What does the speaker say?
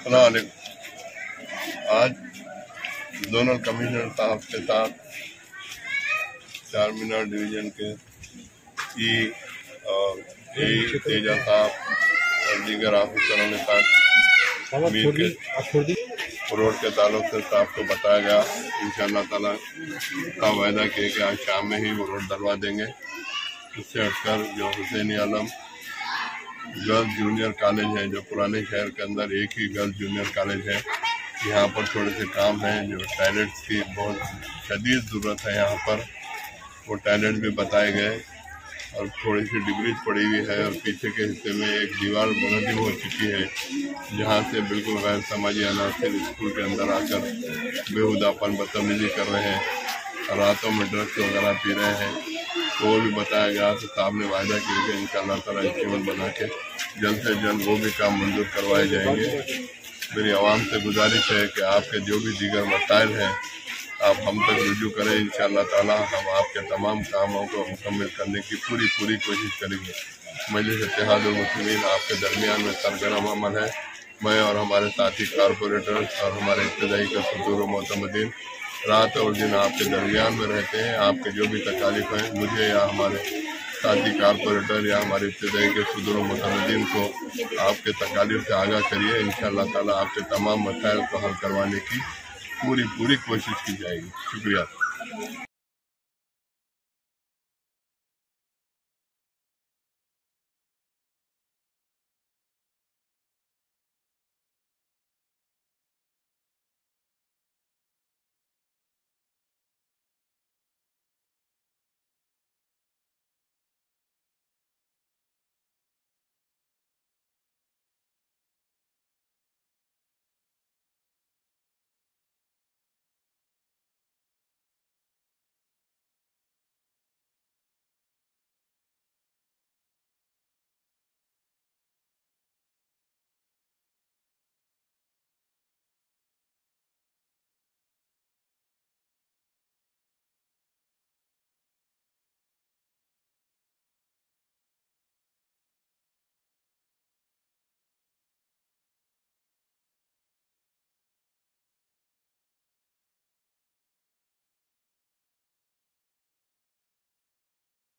السلام علیکم آج زونل کمشنر صاحب کے ساتھ چار مینار ڈویژن کے ای اور ای تیجا صاحب اور دیگر آفیسروں کے ساتھ روڈ کے تعلق سے صاحب کو بتایا گیا ان شاء اللہ تعالیٰ کا وعدہ کیا کہ آج شام میں ہی وہ روڈ ڈلوا دیں گے۔ اس سے ہٹ کر جو Husain Alam girls junior college ہے جو پرانے شہر کے اندر ایک ہی گرلز جونیئر کالج ہے۔ یہاں پر تھوڑے سے کام ہیں، جو ٹائلٹس کی بہت شدید ضرورت ہے یہاں پر۔ وہ ٹائلٹ بھی بتائے گئے اور تھوڑی سی ڈگریز پڑی ہوئی ہے اور پیچھے کے حصے میں ایک دیوار منظم ہو چکی ہے، جہاں سے بالکل غیر سماجی عناصر اسکول کے اندر آ کر بےحدہ پن بدتمیزی کر رہے ہیں۔ راتوں میں ڈرگس وغیرہ پی رہے ہیں۔ وہ بھی بتایا گیا صاحب نے وعدہ کیا کہ ان شاء اللہ تعالیٰ اسکیمل بنا کے جلد سے جلد وہ بھی کام منظور کروائے جائیں گے۔ میری عوام سے گزارش ہے کہ آپ کے جو بھی دیگر مسائل ہیں، آپ ہم تک رجوع کریں۔ ان شاء اللہ تعالیٰ ہم آپ کے تمام کاموں کو مکمل کرنے کی پوری پوری کوشش کریں گے۔ مجلس اتحاد المسلمین آپ کے درمیان میں سرگرم عمل ہے۔ میں اور ہمارے ساتھی کارپوریٹرز اور ہمارے ابتدائی کے صدور و معتمدین رات اور دن آپ کے درمیان میں رہتے ہیں، آپ کے جو بھی تکالیف ہیں، مجھے یا ہمارے ساتھی کارپوریٹر یا ہمارے ابتدائی کے صدر و متمدین کو آپ کے تکالیف سے آگاہ کریے۔ ان شاء اللہ تعالیٰ آپ کے تمام مسائل کو حل کروانے کی پوری پوری کوشش کی جائے گی۔ شکریہ۔